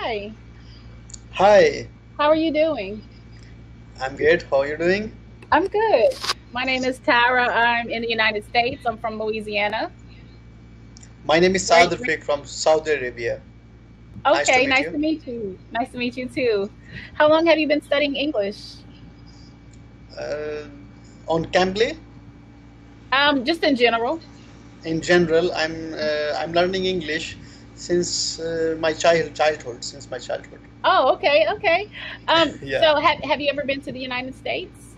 Hi. Hi, How are you doing? I'm good. How are you doing? I'm good. My name is Tara. I'm in the United States. I'm from Louisiana. My name is Saad Rafique from Saudi Arabia. Nice to okay, meet nice you. to meet you. Nice to meet you too. How long have you been studying English? Uh, on Cambly, Um, just in general. in general, I'm uh, I'm learning English since uh, my child childhood, since my childhood. Oh, okay, okay. Um, Yeah. so have have you ever been to the United States?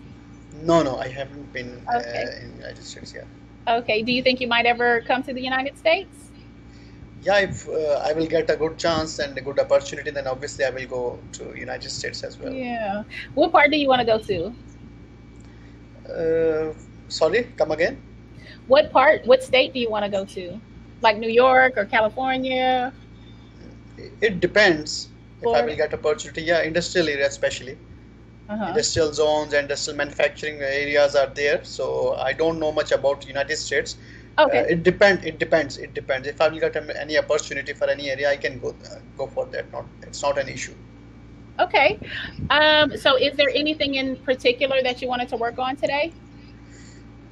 No, no, I haven't been Okay. uh, in United States yet. Okay. Do you think you might ever come to the United States? Yeah, if uh, I will get a good chance and a good opportunity, then obviously I will go to United States as well. Yeah. What part do you want to go to? Uh, sorry, come again? What part, what state do you want to go to? Like New York or California, It depends if I will get opportunity. Yeah, industrial area especially. Uh-huh. industrial zones and industrial manufacturing areas are there so i don't know much about united states uh, Okay. it depend it depends it depends if i will get any opportunity for any area i can go uh, go for that not it's not an issue Okay. Um, so is there anything in particular that you wanted to work on today?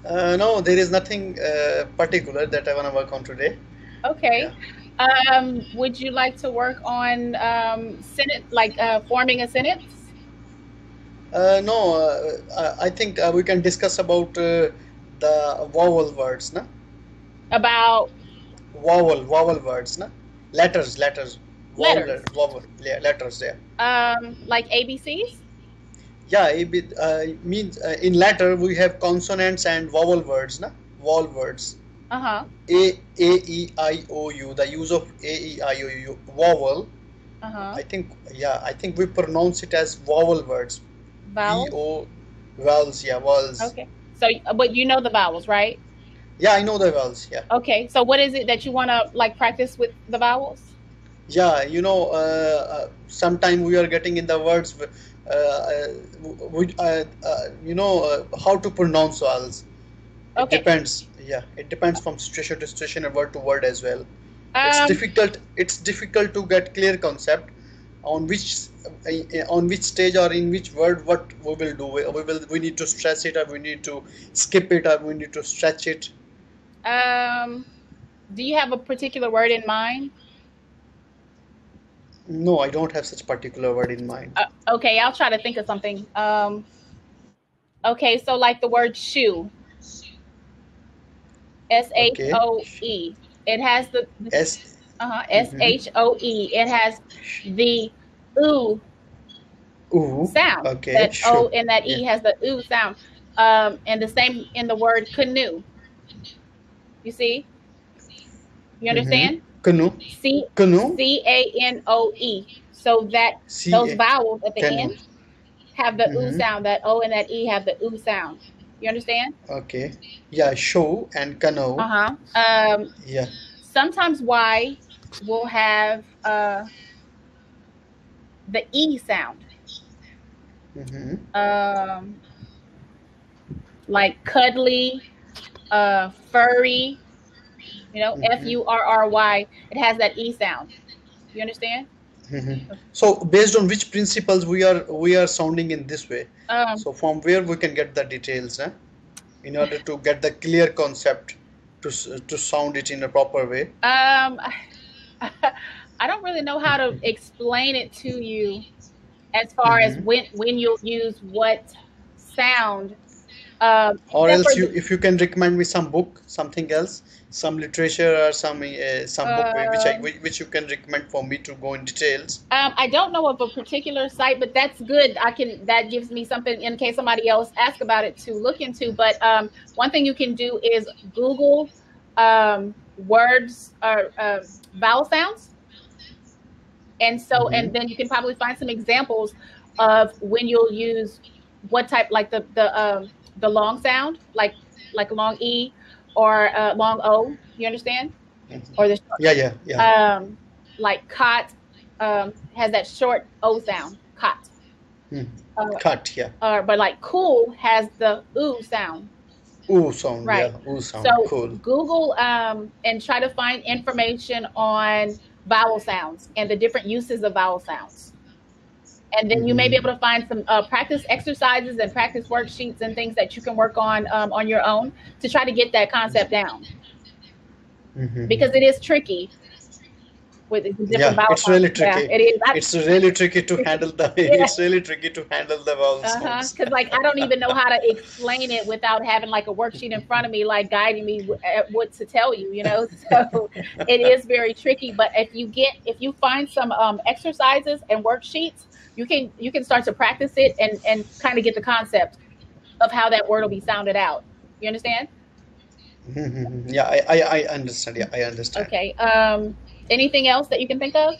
Uh, no there is nothing uh, particular that i want to work on today. Okay. yeah. Um, would you like to work on um, sentence, like uh, forming a Senate? uh, no uh, i I think uh, we can discuss about uh, the vowel words na? About? Vowel vowel words na? Letters letters. Vowel letters, vowel yeah, letters yeah. Um, like ABCs? Yeah, it uh, means uh, in letter we have consonants and vowel words, na? Vowel words. Uh-huh. A, A, E, I, O, U. The use of A, E, I, O, U. Vowel. Uh-huh. I think, yeah, I think we pronounce it as vowel words. V, Vowels? Vowels, yeah, vowels. Okay. So, but you know the vowels, right? Yeah, I know the vowels, yeah. Okay. So what is it that you want to like practice with the vowels? Yeah, you know, uh, uh, sometime we are getting in the words, uh, uh, we, uh, uh, you know, uh, how to pronounce vowels. It Okay. depends. Yeah, it depends from situation to situation and word to word as well. It's Um, difficult. It's difficult to get clear concept on which on which stage or in which word what we will do. We will we need to stress it or we need to skip it or we need to stretch it. um, do you have a particular word in mind? No, I don't have such particular word in mind. Uh, okay, I'll try to think of something. Um, okay, so like the word shoe, S H O E. O. It has the S. uh S Mm-hmm. H O E. It has the oo Ooh. sound. Okay. That O and that Yeah. E has the oo sound. Um, and the same in the word canoe. You see? You Mm-hmm. Canoe. C Canoe. C A N O E. So that C. those vowels at the Canoe. end have the oo Mm-hmm. sound. That O and that E have the oo sound. You understand? Okay. Yeah. Show and canoe. Uh huh. Um, Yeah. sometimes Y will have uh, the E sound. Mm-hmm. Um, like cuddly, uh, furry. You know, F Mm-hmm. U R R Y. It has that E sound. You understand? Mm-hmm. So based on which principles we are we are sounding in this way. Um, So from where we can get the details, eh? in order to get the clear concept to to sound it in a proper way. um, I don't really know how to explain it to you as far as Mm-hmm. when when you'll use what sound. Um, Or else you, if you can recommend me some book, something else, some literature or some uh, some book which I which which you can recommend for me to go in details. Um, I don't know of a particular site, but that's good. I can that gives me something in case somebody else asks about it to look into. But um, one thing you can do is Google um, words or uh, vowel sounds, and so Mm-hmm. and then you can probably find some examples of when you'll use what type, like the the um, the long sound, like like a long e or uh, long o. You understand? Or the short, Yeah, yeah, yeah. um, like cot um, has that short o sound, cot. Hmm. Uh, Cut, yeah. uh, but like cool has the oo sound. Ooh sound, Right. yeah. Ooh sound, So cool. Google um, and try to find information on vowel sounds and the different uses of vowel sounds. And then you may be Mm-hmm. able to find some uh, practice exercises and practice worksheets and things that you can work on um, on your own to try to get that concept down Mhm. because it is tricky with different Yeah, it's really sounds. Yeah, tricky. it is. It's really tricky to handle the. Yeah. It's really tricky to handle the vowel Uh-huh. Because like I don't even know how to explain it without having like a worksheet in front of me, like guiding me at what to tell you. You know, so it is very tricky. But if you get if you find some um, exercises and worksheets, you can you can start to practice it and and kind of get the concept of how that word will be sounded out. You understand? Mhm. Yeah, I, I, I understand. Yeah, I understand. Okay. Um, anything else that you can think of?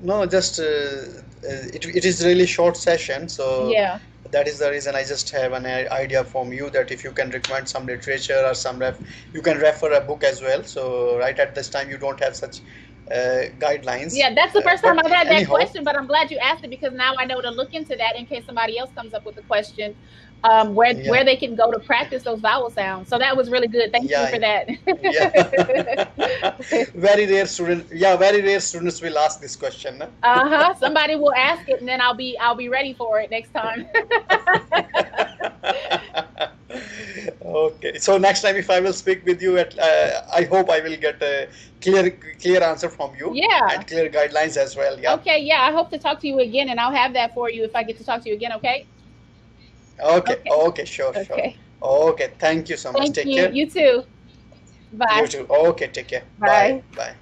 No, just uh, uh, it, it is really short session, so Yeah. that is the reason I just have an idea from you that if you can recommend some literature or some ref, you can refer a book as well. So right at this time you don't have such uh, guidelines. Yeah, that's the Uh, first time but I've had that anyhow, question, but I'm glad you asked it because now I know to look into that in case somebody else comes up with a question um, where Yeah. where they can go to practice those vowel sounds. So that was really good. Thank Yeah, you for that. yeah. very rare student. Yeah, very rare students will ask this question. no? uh huh. Somebody will ask it, and then I'll be I'll be ready for it next time. Okay, so next time if I will speak with you, at uh, I hope I will get a clear clear answer from you yeah. and clear guidelines as well. Yeah. Okay. Yeah. I hope to talk to you again, and I'll have that for you if I get to talk to you again. Okay. Okay. Okay. Okay. Sure. Sure. Okay. Okay. Thank you so much. Thank Take you. care. You too. Bye. You too. Okay. Take care. Bye. Bye. Bye.